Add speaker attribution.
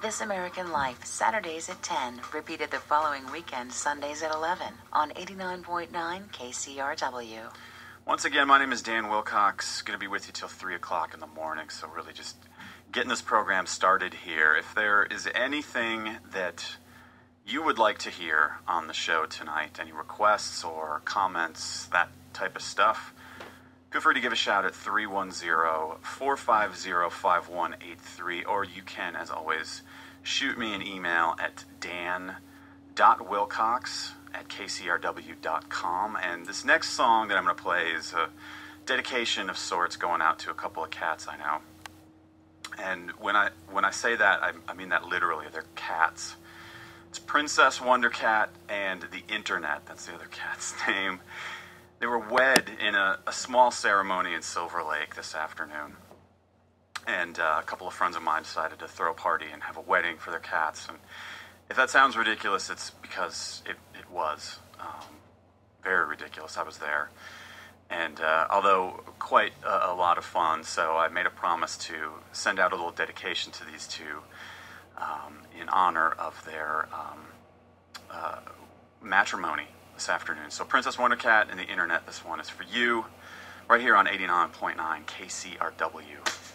Speaker 1: This American Life, Saturdays at 10, repeated the following weekend, Sundays at 11, on 89.9 KCRW.
Speaker 2: Once again, my name is Dan Wilcox. Going to be with you till 3 o'clock in the morning, so really just getting this program started here. If there is anything that you would like to hear on the show tonight, any requests or comments, that type of stuff, feel free to give a shout at 310-450-5183 or you can as always shoot me an email at dan.wilcox at kcrw.com and this next song that i'm going to play is a dedication of sorts going out to a couple of cats i know. And when i when i say that i, I mean that literally. They're cats. It's princess wonder cat and the internet. That's the other cat's name they were wed in a, a small ceremony in Silver Lake this afternoon. And uh, a couple of friends of mine decided to throw a party and have a wedding for their cats. And if that sounds ridiculous, it's because it, it was um, very ridiculous. I was there. And uh, although quite a, a, lot of fun, so I made a promise to send out a little dedication to these two um, in honor of their um, uh, matrimony this afternoon. So Princess Wondercat and the internet, this one is for you, right here on 89.9 KCRW.